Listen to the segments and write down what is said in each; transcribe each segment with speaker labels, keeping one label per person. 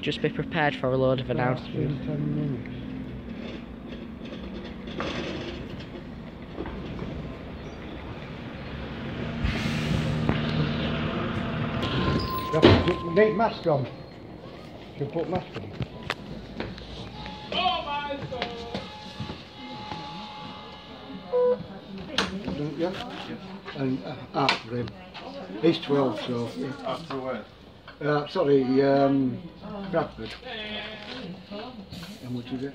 Speaker 1: just be prepared for a load of announcements.
Speaker 2: Ten minutes. You have to put- Need mask on. Should put mask on? Don't you? And uh, after him. He's 12, so. yeah.
Speaker 3: After where?
Speaker 2: Uh, sorry, um, Bradford. And what is it?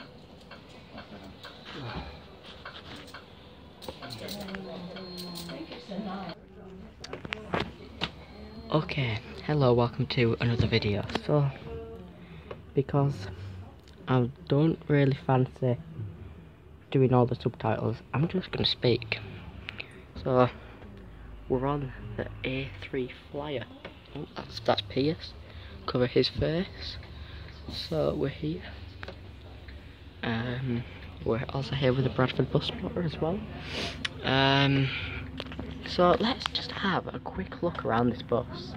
Speaker 1: Okay, hello, welcome to another video. So, because I don't really fancy doing all the subtitles, I'm just gonna speak. So, we're on the A3 flyer. Oh, that's that's Pierce. Cover his face. So we're here. Um, we're also here with the Bradford bus spotter as well. Um, so let's just have a quick look around this bus.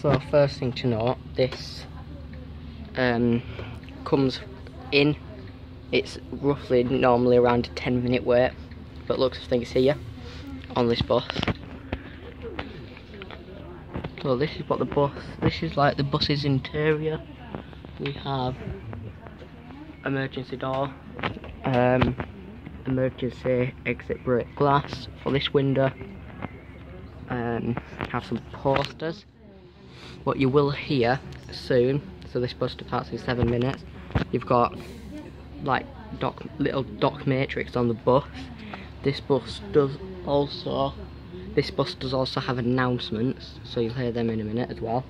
Speaker 1: So first thing to note, this um, comes in. It's roughly normally around a 10 minute wait, but looks of things here on this bus. So this is what the bus. This is like the bus's interior. We have emergency door, um, emergency exit break glass for this window. Um, have some posters. What you will hear soon. So this bus departs in seven minutes. You've got like doc, little doc matrix on the bus. This bus does also. This bus does also have announcements, so you'll hear them in a minute as well.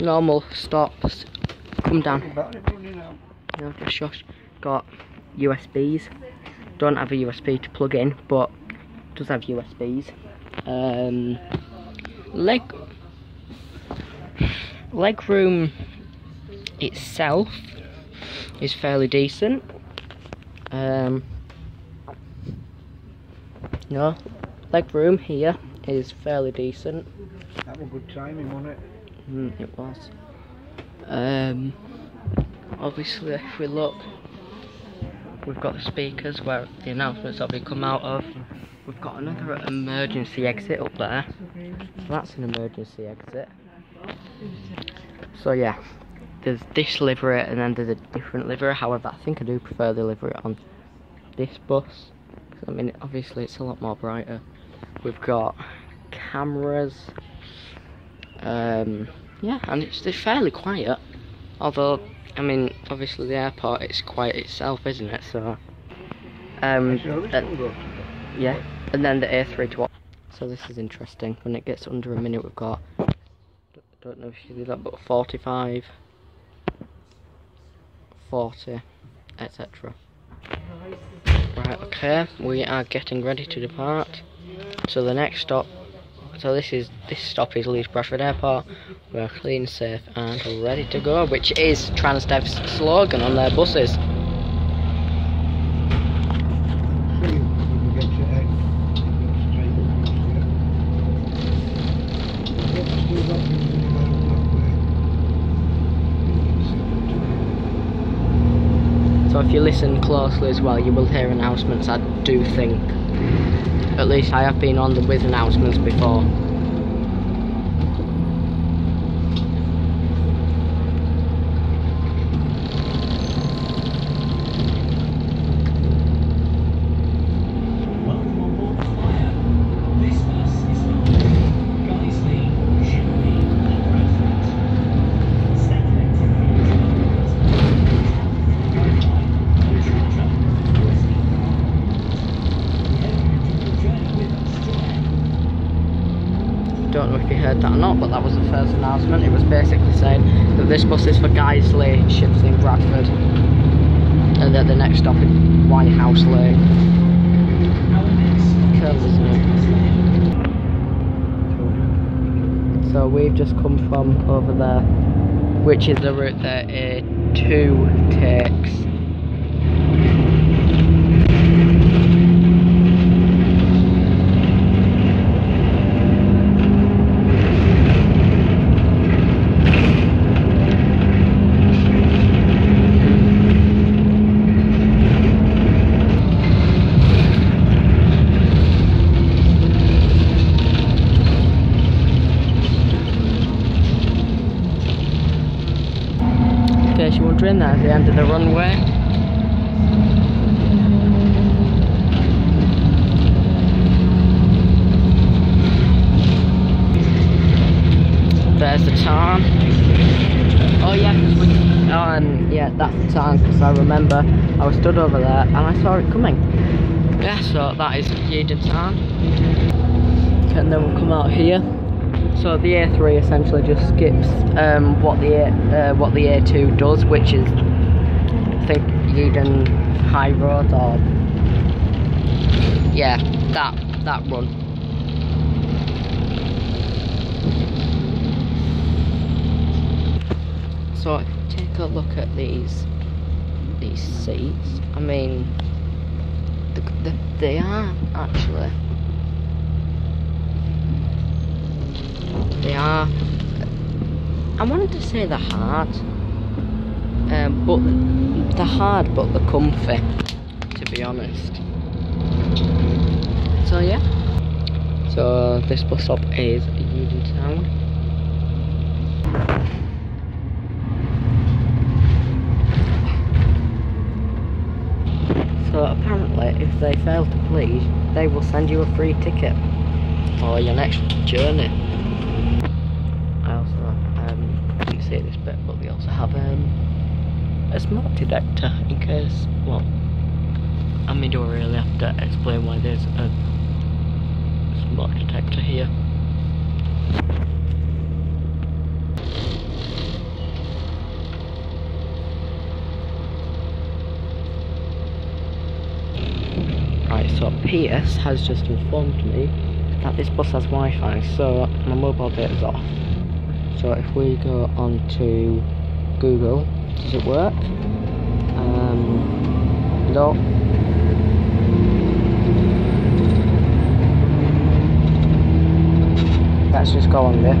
Speaker 1: Normal stops. Come down. No, just shush. Got USBs. Don't have a USB to plug in, but does have USBs. Um, leg leg room itself is fairly decent. Um, no, leg room here is fairly decent.
Speaker 2: That was good timing, wasn't it?
Speaker 1: Mm, it was. Um, obviously, if we look, we've got the speakers where the announcements have been come out of. We've got another emergency exit up there. So that's an emergency exit. So yeah, there's this livery and then there's a different livery. However, I think I do prefer the livery on this bus. I mean, obviously it's a lot more brighter. We've got cameras. Um, yeah, and it's, it's fairly quiet. Although, I mean, obviously the airport it's quiet itself, isn't it? So, um, uh, yeah, and then the A3 to So this is interesting. When it gets under a minute, we've got. Don't know if you did that, but 45, 40, etc. Right, okay, we are getting ready to depart. So the next stop. So this is this stop is Leeds Bradford Airport. We're clean, safe, and ready to go, which is Transdev's slogan on their buses. So if you listen closely as well, you will hear announcements. I do think. At least I have been on them with announcements before.
Speaker 4: Welcome on board the flyer. This bus is bound Guiseley, Shipley, and Bradford. Stay connected for your journeys. Wi-Fi, neutral travel, USB We hope you enjoy your journey with us today.
Speaker 1: Don't know if you heard that or not, but that was the first announcement. It was basically saying that this bus is for Guiseley, Shipley, Bradford, and that the next stop is White House Lane. Isn't it? So we've just come from over there, which is the route that A2 takes. Case you're wondering, that's the end of the runway. There's the tarn. Oh yeah, oh and um, yeah, that's the tarn because I remember I was stood over there and I saw it coming. Yeah, so that is Yeadon Tarn. And then we'll come out here. So the A3 essentially just skips um, what the A, uh, what the A2 does, which is I think Yeadon High Road or yeah, that that run. So take a look at these these seats, I mean, the, the, they are actually they are. I wanted to say they're hard, um, but they're hard, but they're comfy. To be honest. So yeah. So this bus stop is Union Town. So apparently, if they fail to please, they will send you a free ticket for your next journey. I also this bit, but we also have um, a smoke detector in case. Well, I mean, do I really have to explain why there's a smoke detector here? Right, so PS has just informed me that this bus has Wi-Fi, so my mobile data is off. So if we go on to Google, does it work? Um, no. Let's just go on this.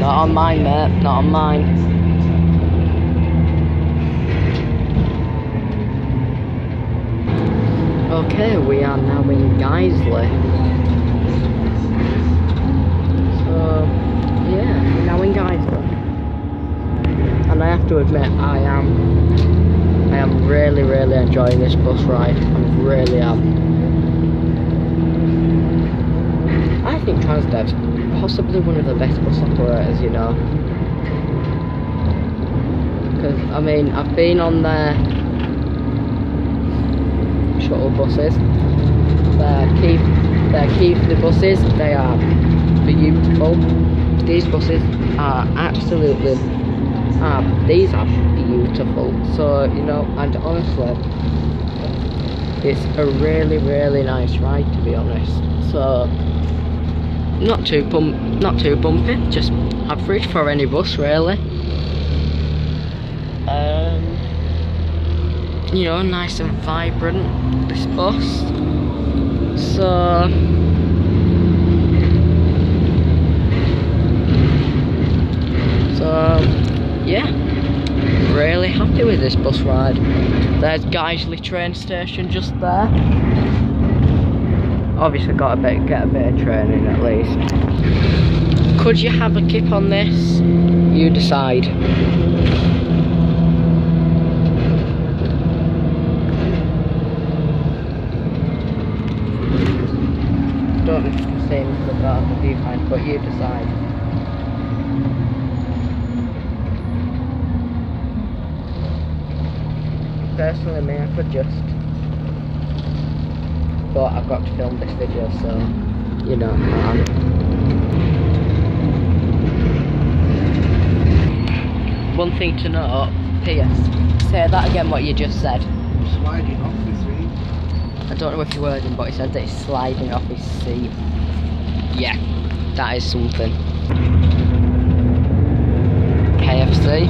Speaker 1: Not on mine, mate. Not on mine. Okay, we are now in Guiseley. So, yeah, we're now in Guiseley. And I have to admit, I am, I am really, really enjoying this bus ride. I really am. I think Transdev's possibly one of the best bus operators, you know. Because, I mean, I've been on their shuttle buses. They're Keith, they're key for the buses. They are beautiful. These buses are absolutely, ah, these are beautiful. So, you know, and honestly, it's a really, really nice ride, to be honest. So, not too bump, not too bumpy, just average for any bus really. Um, you know, nice and vibrant this bus. So so yeah, really happy with this bus ride. There's Guiseley train station just there obviously got a bit get a bit of training at least. Could you have a kip on this? You decide. Don't know if you can see me from that the viewfinder, but you decide. Personally, me, I could just but I've got to film this video, so you know. Um, one thing to note, PS. Say that again. What you just said.
Speaker 2: Sliding off this week.
Speaker 1: I don't know if you heard him, but he said that he's sliding off his seat. Yeah, that is something. KFC.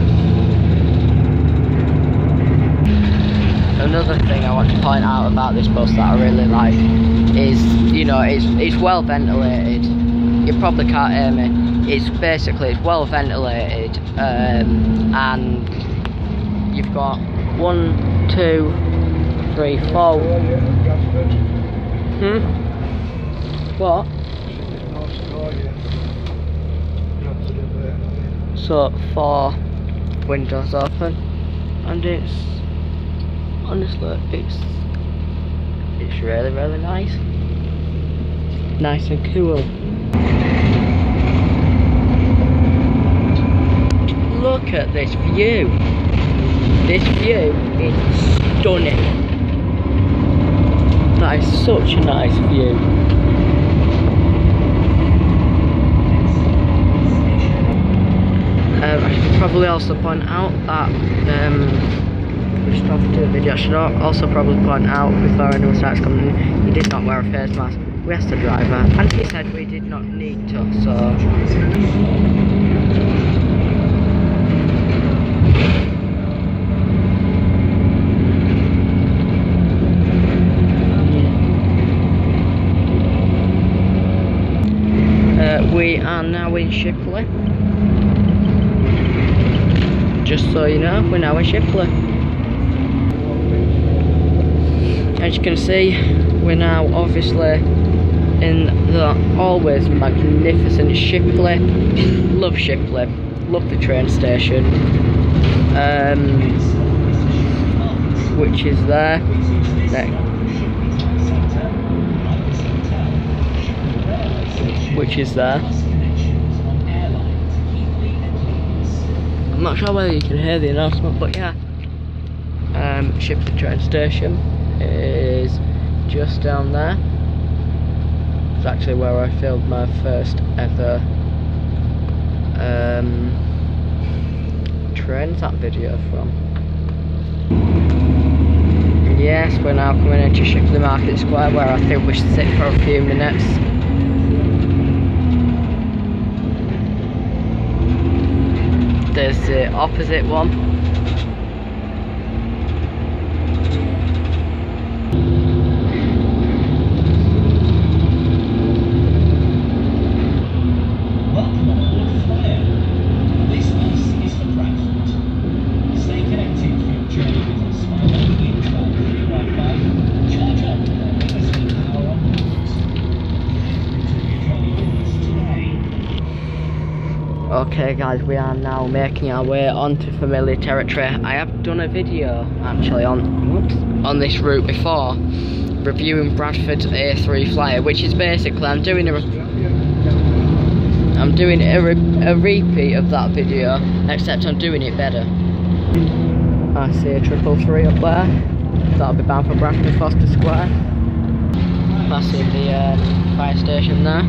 Speaker 1: Another thing I want to point out about this bus that I really like is, you know, it's it's well ventilated. You probably can't hear me. It's basically it's well ventilated, um, and you've got one, two, three, four, Hmm. What?
Speaker 2: Nice car, yeah. Got to do
Speaker 1: So four windows open, and it's honestly it's it's really really nice, nice and cool. Look at this view. This view is stunning. That is such a nice view. Um, I should probably also point out that um, we have to do a video. I should also probably point out before anyone starts coming in, he did not wear a face mask. We asked the driver, and he said we did not need to. So uh, we are now in Shipley. Just so you know, we're now in Shipley. As you can see, we're now obviously in the always magnificent Shipley. Love Shipley. Love the train station. Um, which is there. There. Which is there. I'm not sure whether you can hear the announcement, but yeah. Um, Shipley train station is just down there. It's actually where I filmed my first ever um, train tap video from. Yes, we're now coming into Shipley Market Square where I think we should sit for a few minutes. There's the opposite one.
Speaker 4: Welcome aboard Flyer. This bus is for Bradford. Stay connected for your journey with us by logging into our free Wi-Fi, charge up, or listening power on board. Continue journey with us today.
Speaker 1: Okay guys, we are now making our way onto familiar territory. I have done a video actually on whoops, on this route before, reviewing Bradford's A3 Flyer, which is basically I'm doing a I'm doing a, re- a repeat of that video, except I'm doing it better. I see a triple three up there. That'll be bound for Bradford Foster Square. Passing the uh, fire station there.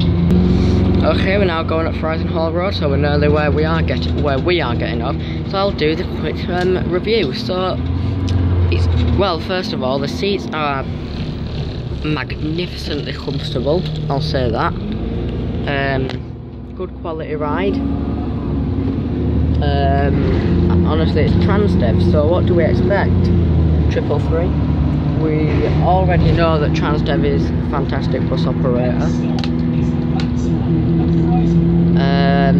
Speaker 1: Okay, we're now going up Frizinghall Road, so we're nearly where we are getting where we are getting off. So I'll do the quick um, review. So it's well, first of all, the seats are magnificently comfortable. I'll say that. Um, good quality ride. Um, honestly, it's Transdev. So what do we expect? Triple three. We already know that Transdev is a fantastic bus operator. Um,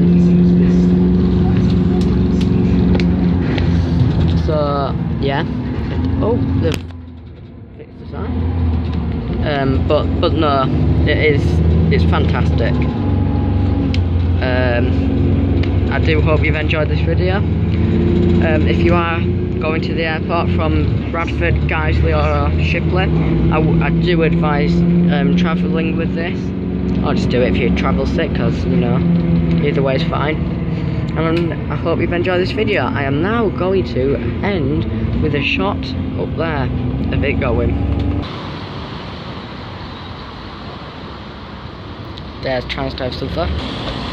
Speaker 1: so yeah. Oh, they've fixed the sign. Um, but but no, it is it's fantastic. Um, I do hope you've enjoyed this video. Um, if you are going to the airport from Bradford, Guiseley or Shipley, I, w- I do advise um, travelling with this. Or just do it if you travel sick, because, you know, either way is fine. And I hope you've enjoyed this video. I am now going to end with a shot up there of it going. There's Transdev Sulphur.